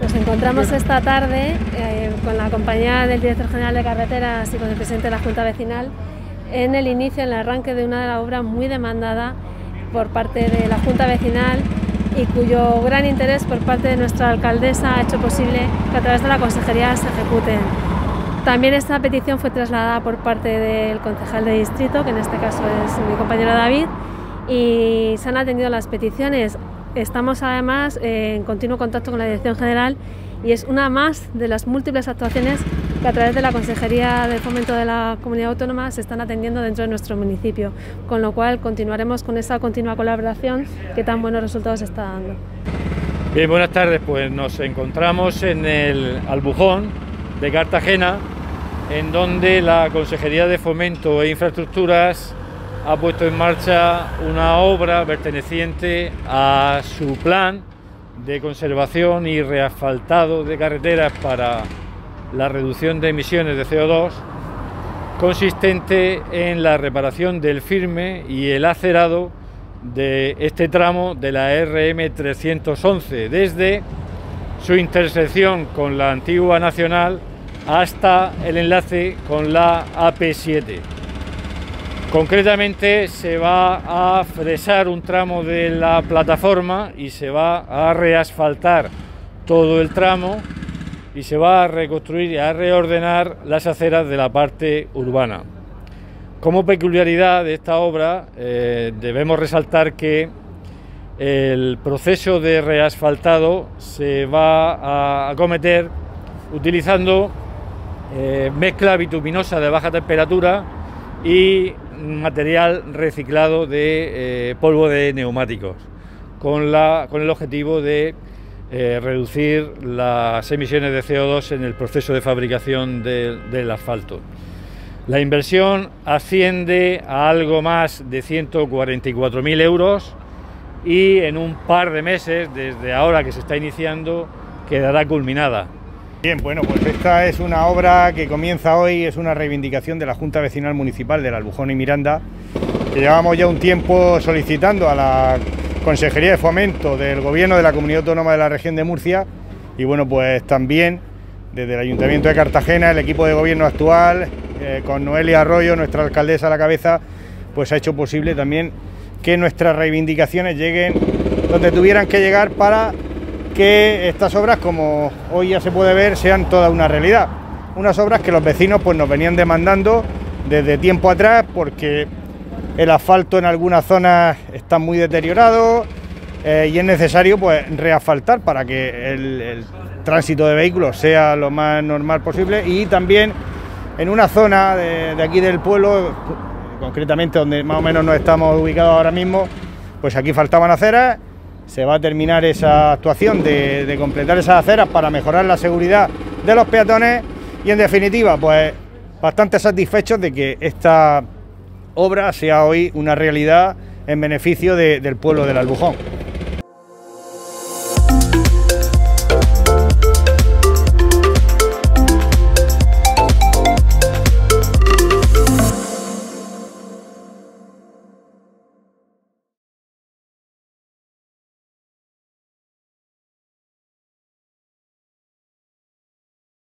Nos encontramos esta tarde eh, con la compañía del director general de carreteras y con el presidente de la Junta Vecinal en el inicio, en el arranque de una de las obras muy demandada por parte de la Junta Vecinal y cuyo gran interés por parte de nuestra alcaldesa ha hecho posible que a través de la consejería se ejecuten. También esta petición fue trasladada por parte del concejal de distrito, que en este caso es mi compañero David, y se han atendido las peticiones. Estamos además en continuo contacto con la Dirección General y es una más de las múltiples actuaciones que a través de la Consejería de Fomento de la Comunidad Autónoma se están atendiendo dentro de nuestro municipio, con lo cual continuaremos con esa continua colaboración que tan buenos resultados está dando. Bien, buenas tardes, pues nos encontramos en el Albujón de Cartagena, en donde la Consejería de Fomento e Infraestructuras ha puesto en marcha una obra perteneciente a su plan de conservación y reasfaltado de carreteras para la reducción de emisiones de CO2 consistente en la reparación del firme y el acerado de este tramo de la RM 311 desde su intersección con la antigua nacional hasta el enlace con la AP7. Concretamente se va a fresar un tramo de la plataforma y se va a reasfaltar todo el tramo y se va a reconstruir y a reordenar las aceras de la parte urbana. Como peculiaridad de esta obra eh, debemos resaltar que el proceso de reasfaltado se va a acometer utilizando eh, mezcla bituminosa de baja temperatura y material reciclado de eh, polvo de neumáticos, con, la, con el objetivo de eh, reducir las emisiones de CO2 en el proceso de fabricación del asfalto. La inversión asciende a algo más de 144.000 euros y en un par de meses, desde ahora que se está iniciando, quedará culminada. Bien, bueno, pues esta es una obra que comienza hoy, es una reivindicación de la Junta Vecinal Municipal del Albujón y Miranda, que llevamos ya un tiempo solicitando a la Consejería de Fomento del Gobierno de la Comunidad Autónoma de la Región de Murcia y bueno, pues también desde el Ayuntamiento de Cartagena, el equipo de gobierno actual, eh, con Noelia Arroyo, nuestra alcaldesa a la cabeza, pues ha hecho posible también que nuestras reivindicaciones lleguen donde tuvieran que llegar para que estas obras, como hoy ya se puede ver, sean toda una realidad. Unas obras que los vecinos pues, nos venían demandando desde tiempo atrás porque el asfalto en algunas zonas está muy deteriorado eh, y es necesario pues, reasfaltar para que el, tránsito de vehículos sea lo más normal posible y también en una zona de, aquí del pueblo, concretamente donde más o menos nos estamos ubicados ahora mismo, pues aquí faltaban aceras se va a terminar esa actuación de, completar esas aceras para mejorar la seguridad de los peatones y en definitiva pues bastante satisfechos de que esta obra sea hoy una realidad en beneficio del pueblo del Albujón.